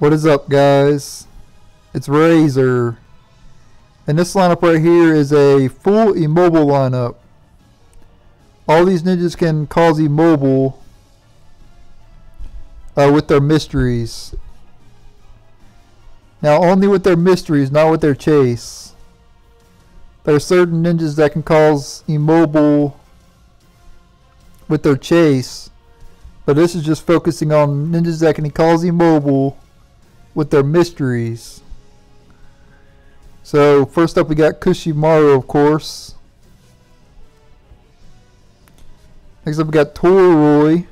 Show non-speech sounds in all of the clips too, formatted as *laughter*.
What is up, guys? It's Razer. And this lineup right here is a full immobile lineup. All these ninjas can cause immobile uh, with their mysteries. Now, only with their mysteries, not with their chase. There are certain ninjas that can cause immobile with their chase. But this is just focusing on ninjas that can cause immobile with their mysteries. So first up we got Kushimaru of course. Next up we got Toroi.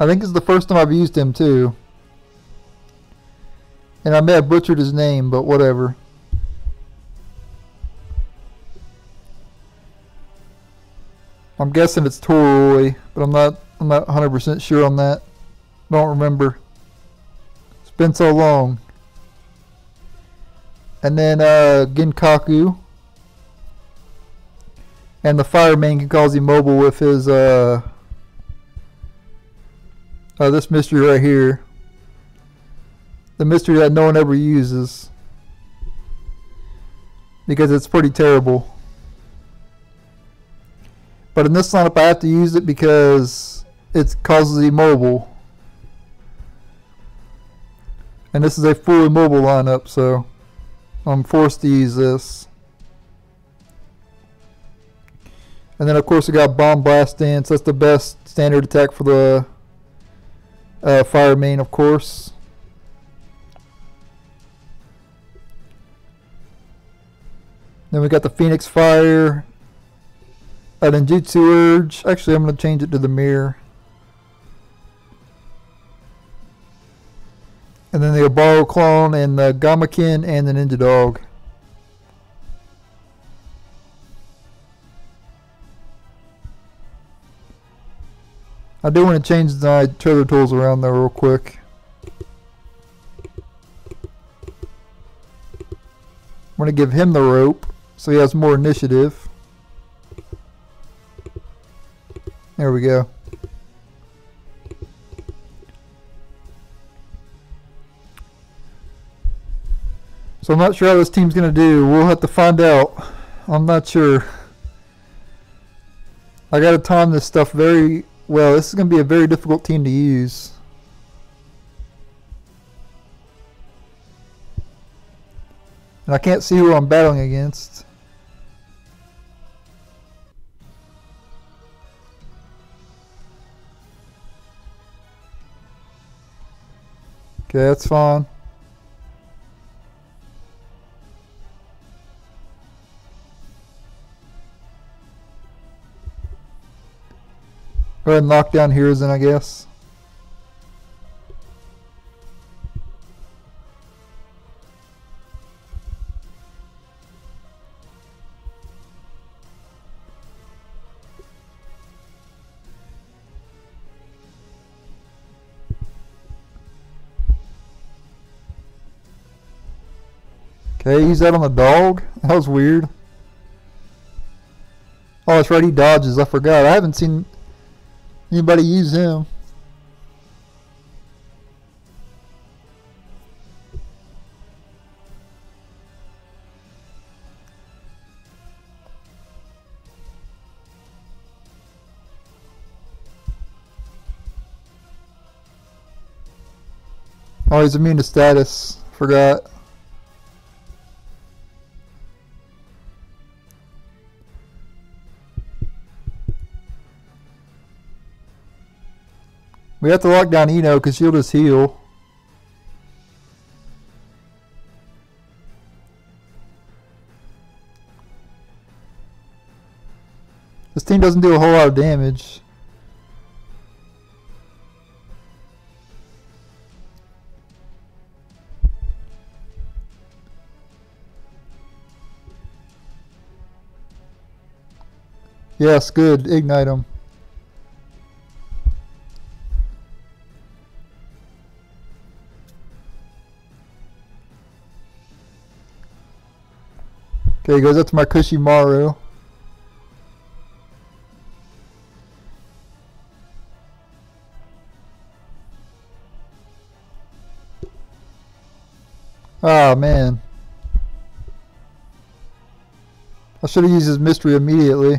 I think it's the first time I've used him too. And I may have butchered his name, but whatever. I'm guessing it's Toroi, but I'm not I'm not 100% sure on that. Don't remember. Been so long. And then uh. And the fireman can cause immobile with his uh, uh, this mystery right here. The mystery that no one ever uses. Because it's pretty terrible. But in this lineup I have to use it because it causes immobile. And this is a fully mobile lineup, so I'm forced to use this. And then of course we got Bomb Blast Dance. That's the best standard attack for the uh, Fire main, of course. Then we got the Phoenix Fire. A Ninjutsu Urge. Actually, I'm going to change it to the Mirror. And then the Obaro clone and the Gamakin and the Ninja Dog. I do want to change my trailer tools around there real quick. I'm going to give him the rope so he has more initiative. There we go. So I'm not sure how this team's going to do. We'll have to find out. I'm not sure. I got to time this stuff very well. This is going to be a very difficult team to use. And I can't see who I'm battling against. Okay, that's fine. Go ahead and lock down here, then, I guess. Okay, use that on the dog? *laughs* That was weird. Oh, that's right, he dodges. I forgot. I haven't seen Anybody use him? Oh, he's immune to status. Forgot. We have to lock down Ino because she'll just heal. This team doesn't do a whole lot of damage. Yes, good. Ignite them. Okay, goes up to my Kushimaru. Ah, man. I should have used his mystery immediately.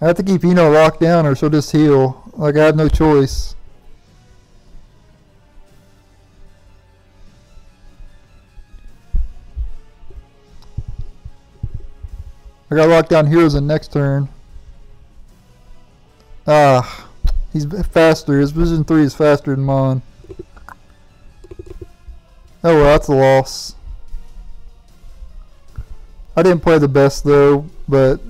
I have to keep Ino locked down or she'll just heal. Like I have no choice. I got locked down heroes in next turn. Ah, he's faster. His vision 3 is faster than mine. Oh well, that's a loss. I didn't play the best though, but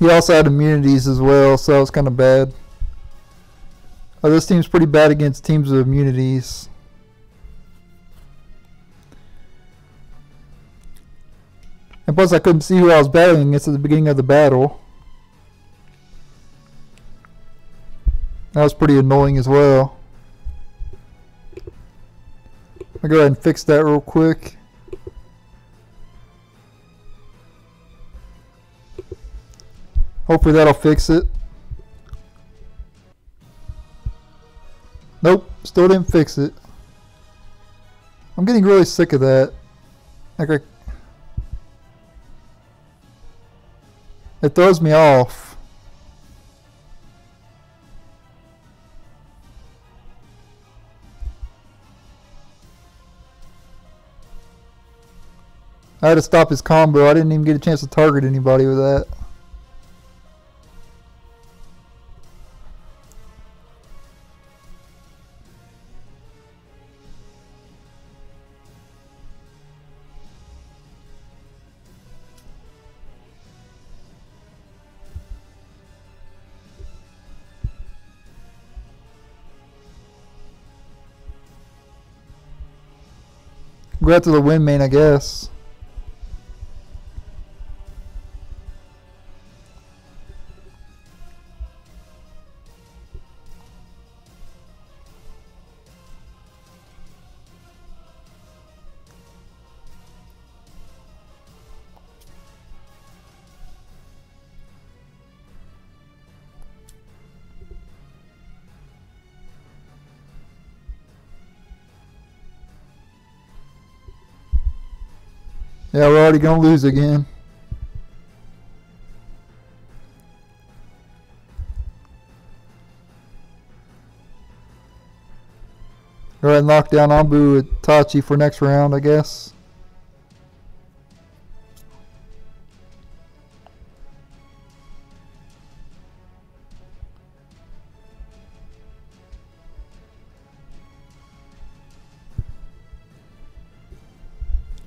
he also had immunities as well, so it was kind of bad. Oh, this team's pretty bad against teams with immunities. And plus I couldn't see who I was battling against at the beginning of the battle. That was pretty annoying as well. I'll go ahead and fix that real quick. Hopefully that'll fix it. Nope, still didn't fix it. I'm getting really sick of that. Like I It throws me off. I had to stop his combo. I didn't even get a chance to target anybody with that. Go after the wind main, I guess. Yeah, we're already going to lose again. Go ahead and lock down Anbu with Tachi for next round, I guess.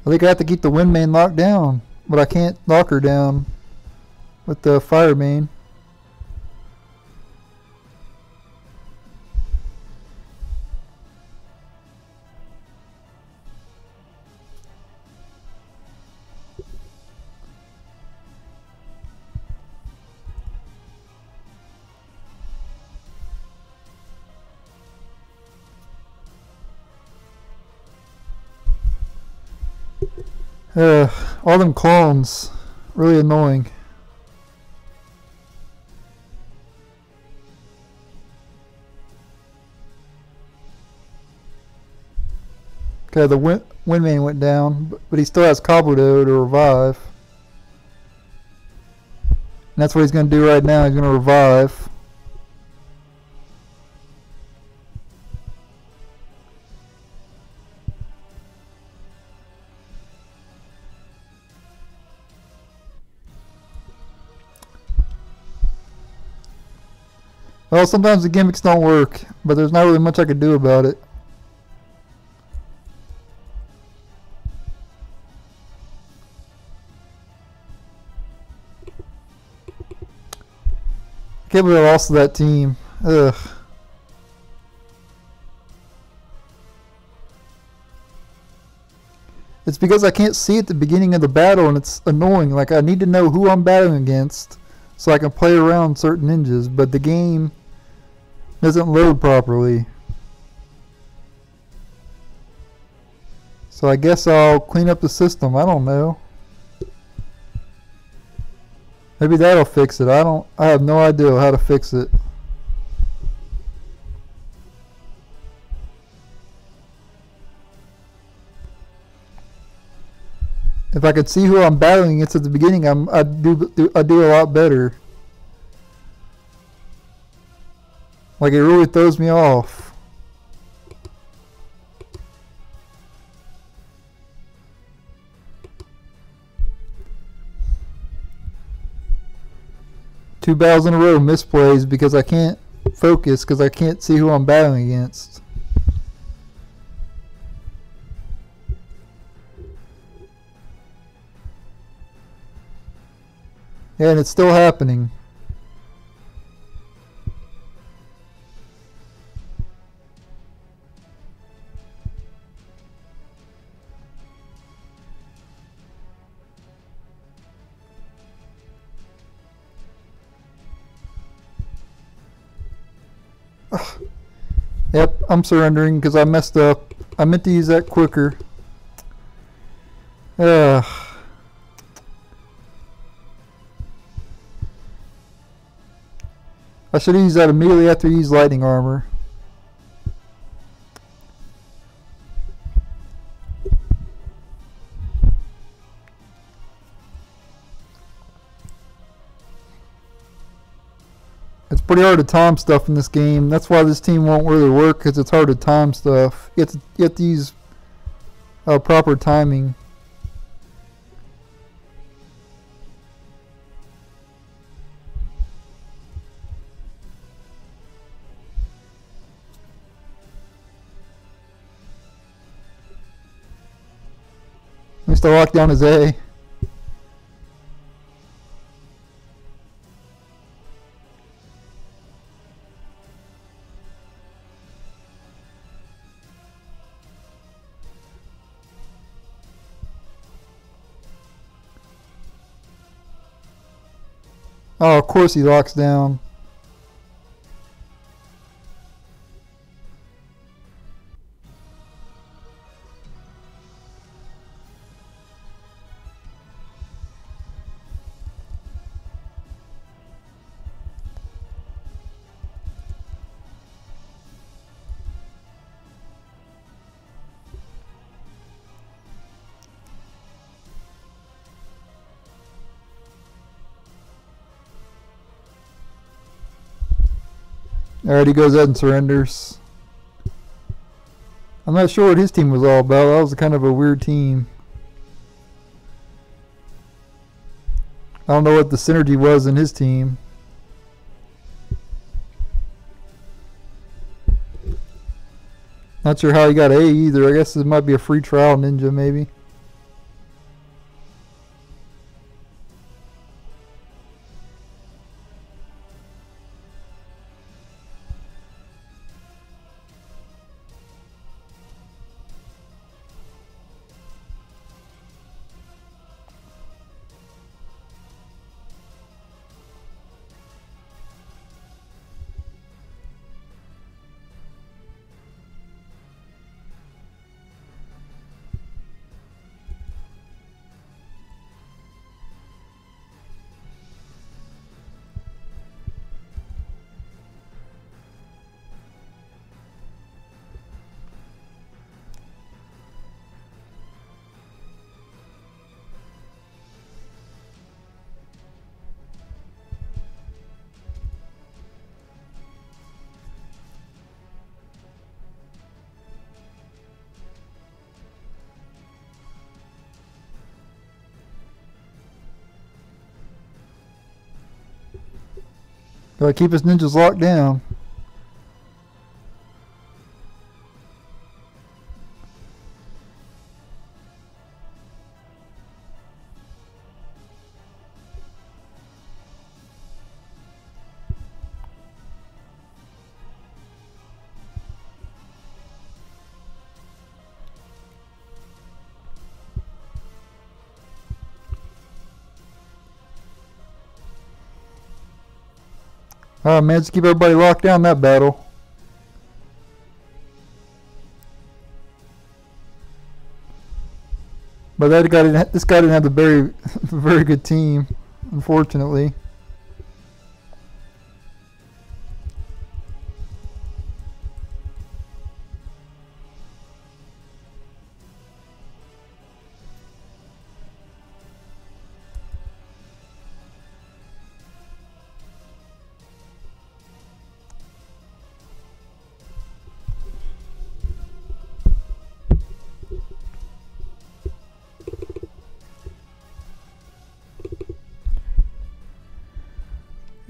I think I have to keep the wind main locked down, but I can't lock her down with the fire main. Uh, all them clones. Really annoying. Okay, the wind, Windman went down, but, but he still has Kabuto to revive. And that's what he's going to do right now. He's going to revive. Well, sometimes the gimmicks don't work, but there's not really much I could do about it. I Can't believe I lost to that team. Ugh. It's because I can't see at the beginning of the battle and it's annoying. Like I need to know who I'm battling against so I can play around certain ninjas, but the game doesn't load properly. So I guess I'll clean up the system. I don't know. Maybe that'll fix it. I don't I have no idea how to fix it. If I could see who I'm battling against at the beginning, I'm I do, do I do a lot better. Like it really throws me off. Two battles in a row misplays because I can't focus because I can't see who I'm battling against. And it's still happening. *sighs* Yep, I'm surrendering because I messed up. I meant to use that quicker. Ugh. *sighs* Ah. I should use that immediately after you use lightning armor. It's pretty hard to time stuff in this game. That's why this team won't really work because it's hard to time stuff. You have to, you have to use uh, proper timing. The lockdown is A. Oh, of course he locks down. Alright, he goes out and surrenders. I'm not sure what his team was all about. That was kind of a weird team. I don't know what the synergy was in his team. Not sure how he got A either. I guess it might be a free trial ninja maybe. Gotta keep his ninjas locked down. Oh man, just keep everybody locked down that battle. But that guy didn't. This guy didn't have a very, *laughs* very good team, unfortunately.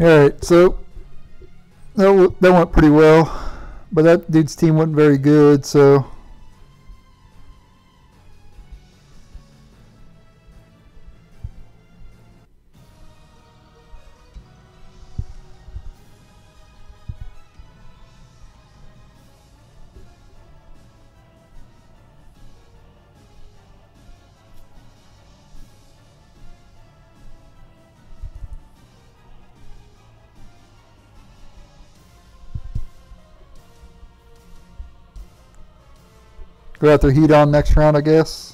Alright, so that, that went pretty well, but that dude's team wasn't very good, so. Go out there heat on next round, I guess.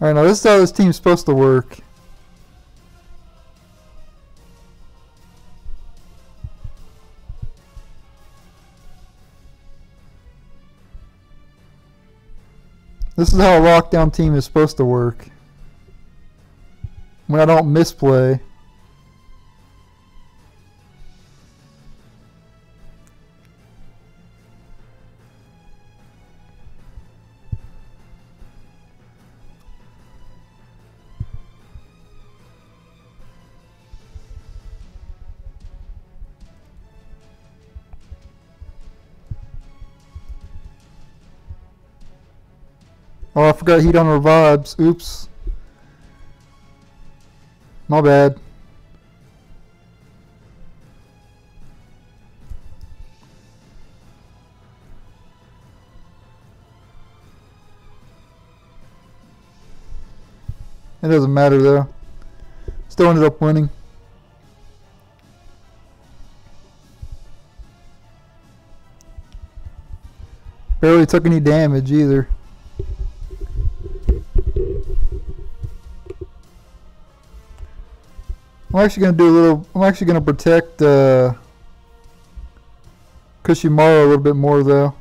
Alright, now this is how this team's supposed to work. This is how a lockdown team is supposed to work. When I don't misplay. Oh, I forgot heat on revives. Oops. My bad. It doesn't matter though. Still ended up winning. Barely took any damage either. I'm actually gonna do a little. I'm actually gonna protect uh, Kushimaru a little bit more though.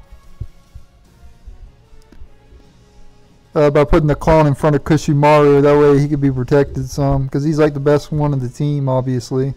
Uh, by putting the clone in front of Kushimaru, that way he could be protected some, because he's like the best one in the team, obviously.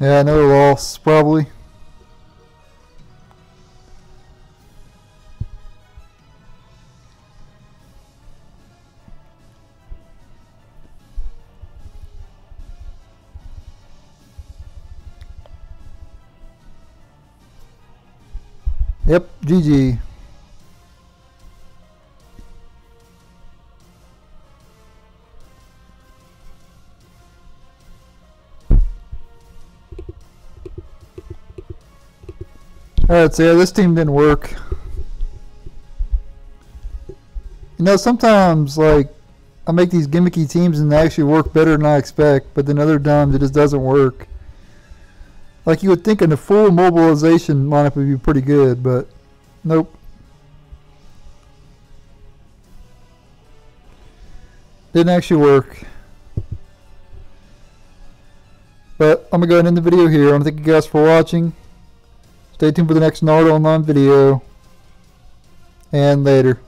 Yeah, another loss, probably. Yep, GG. Alright, so yeah, this team didn't work. You know, sometimes, like, I make these gimmicky teams and they actually work better than I expect, but then other times it just doesn't work. Like, you would think in a full mobilization lineup would be pretty good, but nope. Didn't actually work. But I'm going to go ahead and end the video here. I want to thank you guys for watching. Stay tuned for the next Naruto Online video. And later.